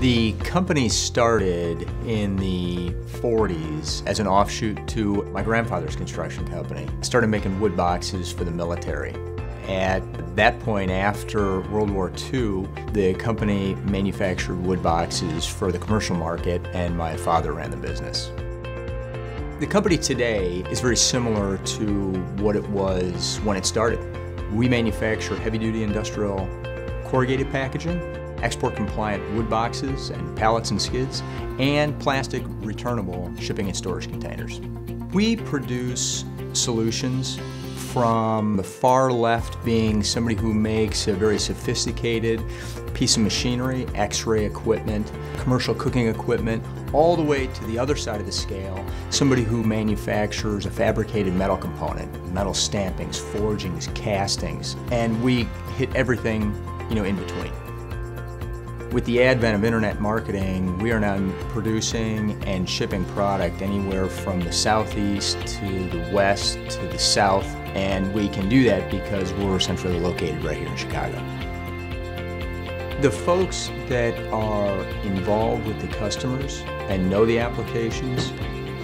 The company started in the 40s as an offshoot to my grandfather's construction company. Started making wood boxes for the military. At that point, after World War II, the company manufactured wood boxes for the commercial market, and my father ran the business. The company today is very similar to what it was when it started. We manufacture heavy-duty industrial corrugated packaging, export compliant wood boxes and pallets and skids, and plastic returnable shipping and storage containers. We produce solutions from the far left being somebody who makes a very sophisticated piece of machinery, x-ray equipment, commercial cooking equipment, all the way to the other side of the scale, somebody who manufactures a fabricated metal component, metal stampings, forgings, castings, and we hit everything, you know, in between. With the advent of internet marketing, we are now producing and shipping product anywhere from the southeast to the west to the south, and we can do that because we're centrally located right here in Chicago. The folks that are involved with the customers and know the applications,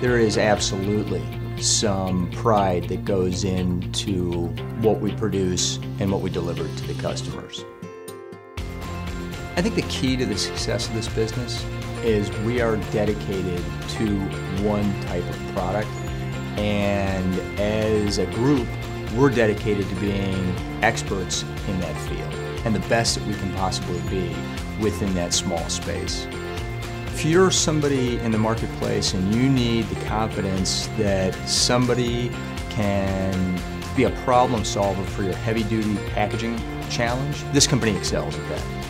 there is absolutely some pride that goes into what we produce and what we deliver to the customers. I think the key to the success of this business is we are dedicated to one type of product and as a group we're dedicated to being experts in that field and the best that we can possibly be within that small space. If you're somebody in the marketplace and you need the confidence that somebody can be a problem solver for your heavy duty packaging challenge, this company excels at that.